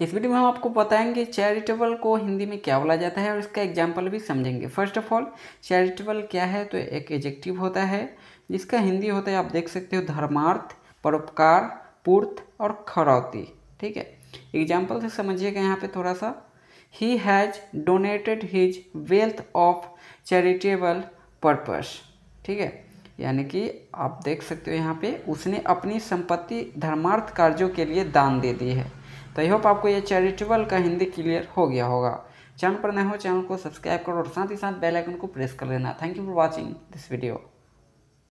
इस वीडियो में हम आपको बताएँगे चैरिटेबल को हिंदी में क्या बोला जाता है और इसका एग्ज़ाम्पल भी समझेंगे। फ़र्स्ट ऑफ़ ऑल चैरिटेबल क्या है? तो एक एजेक्टिव होता है, जिसका हिंदी होता है, आप देख सकते हो, धर्मार्थ, परोपकार, पूर्त और खरौती। ठीक है? एग्ज़ाम्पल से समझिएगा यहाँ पे थोड़ा सा ही has donated his wealth of charitable purpose ठीक है? यानी कि आप देख सकते हो यहाँ पे, उसने अपनी संपत्ति धर्मार्थ कार्यों के लिए दान दे दी है। तो आई होप आपको ये चैरिटेबल का हिंदी क्लियर हो गया होगा। चैनल पर नए हो, चैनल को सब्सक्राइब करो और साथ ही साथ बेल आइकन को प्रेस कर लेना। Thank you for watching this video